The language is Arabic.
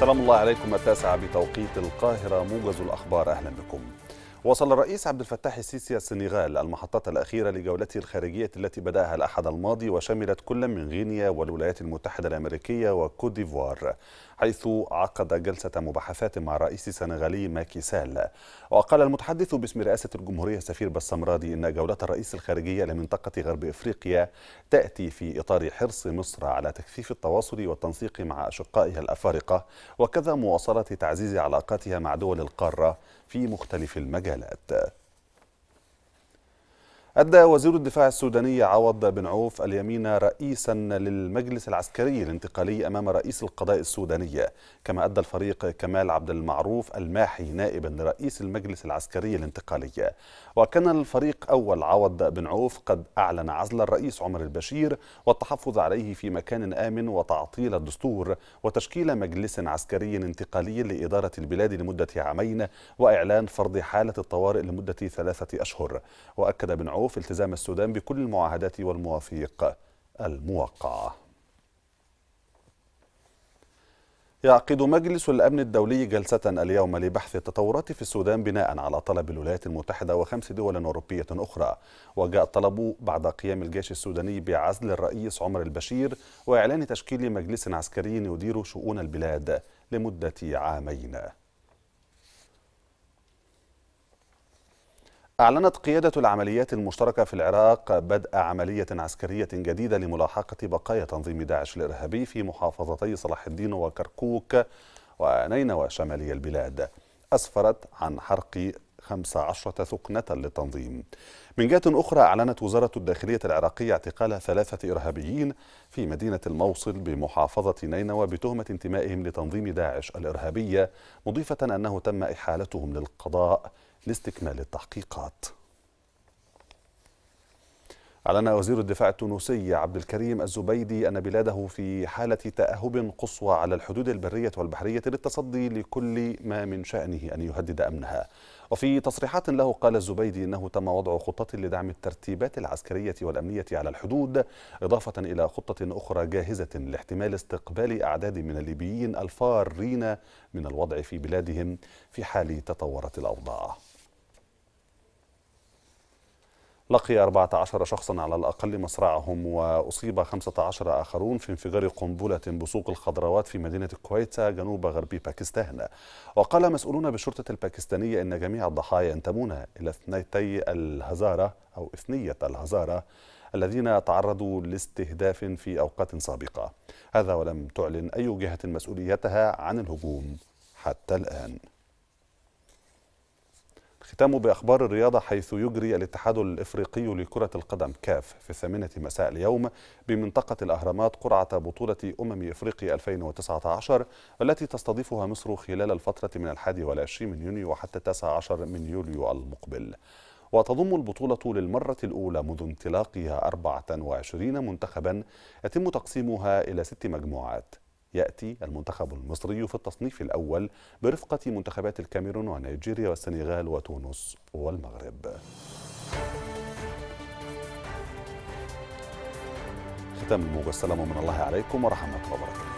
سلام الله عليكم التاسعة بتوقيت القاهرة موجز الأخبار. أهلا بكم. وصل الرئيس عبد الفتاح السيسي السنغال المحطة الأخيرة لجولته الخارجية التي بدأها الأحد الماضي وشملت كل من غينيا والولايات المتحدة الأمريكية وكوت ديفوار حيث عقد جلسة مباحثات مع الرئيس السنغالي ماكي سال. وقال المتحدث باسم رئاسة الجمهورية السفير بسام رادي إن جولة الرئيس الخارجية لمنطقة غرب إفريقيا تأتي في إطار حرص مصر على تكثيف التواصل والتنسيق مع أشقائها الأفارقة وكذا مواصلة تعزيز علاقاتها مع دول القارة في مختلف المجالات. أدى وزير الدفاع السوداني عوض بن عوف اليمين رئيسا للمجلس العسكري الانتقالي أمام رئيس القضاء السوداني كما أدى الفريق كمال عبد المعروف الماحي نائبا لرئيس المجلس العسكري الانتقالي. وكان الفريق أول عوض بن عوف قد أعلن عزل الرئيس عمر البشير والتحفظ عليه في مكان آمن وتعطيل الدستور وتشكيل مجلس عسكري انتقالي لإدارة البلاد لمدة عامين وإعلان فرض حالة الطوارئ لمدة ثلاثة أشهر. وأكد بن عوف في التزام السودان بكل المعاهدات والمواثيق الموقعة. يعقد مجلس الأمن الدولي جلسة اليوم لبحث التطورات في السودان بناء على طلب الولايات المتحدة وخمس دول أوروبية أخرى. وجاء الطلب بعد قيام الجيش السوداني بعزل الرئيس عمر البشير وإعلان تشكيل مجلس عسكري يدير شؤون البلاد لمدة عامين. أعلنت قيادة العمليات المشتركة في العراق بدء عملية عسكرية جديدة لملاحقة بقايا تنظيم داعش الإرهابي في محافظتي صلاح الدين وكركوك ونينوى شمالي البلاد. أسفرت عن حرق 15 ثكنة للتنظيم. من جهة أخرى أعلنت وزارة الداخلية العراقية اعتقال ثلاثة إرهابيين في مدينة الموصل بمحافظة نينوى بتهمة انتمائهم لتنظيم داعش الإرهابية مضيفة أنه تم إحالتهم للقضاء لاستكمال التحقيقات. أعلن وزير الدفاع التونسي عبد الكريم الزبيدي أن بلاده في حالة تأهب قصوى على الحدود البرية والبحرية للتصدي لكل ما من شأنه أن يهدد أمنها. وفي تصريحات له قال الزبيدي إنه تم وضع خطة لدعم الترتيبات العسكرية والأمنية على الحدود إضافة إلى خطة أخرى جاهزة لاحتمال استقبال أعداد من الليبيين الفارين من الوضع في بلادهم في حال تطورت الأوضاع. لقي 14 شخصا على الأقل مصرعهم وأصيب 15 آخرون في انفجار قنبلة بسوق الخضروات في مدينة كويتا جنوب غربي باكستان. وقال مسؤولون بالشرطة الباكستانية إن جميع الضحايا ينتمون إلى اثنيتي الهزارة أو إثنية الهزارة الذين تعرضوا لاستهداف في أوقات سابقة. هذا ولم تعلن أي جهة مسؤوليتها عن الهجوم حتى الآن. ختام بأخبار الرياضة حيث يجري الاتحاد الإفريقي لكرة القدم كاف في الثامنة مساء اليوم بمنطقة الأهرامات قرعة بطولة أمم إفريقيا 2019 والتي تستضيفها مصر خلال الفترة من الحادي والعشرين من يونيو وحتى التاسع عشر من يوليو المقبل. وتضم البطولة للمرة الأولى منذ انطلاقها 24 منتخبا يتم تقسيمها إلى ست مجموعات. يأتي المنتخب المصري في التصنيف الأول برفقة منتخبات الكاميرون ونيجيريا والسنغال وتونس والمغرب. ختام الموجز السلام من الله عليكم ورحمة الله وبركاته.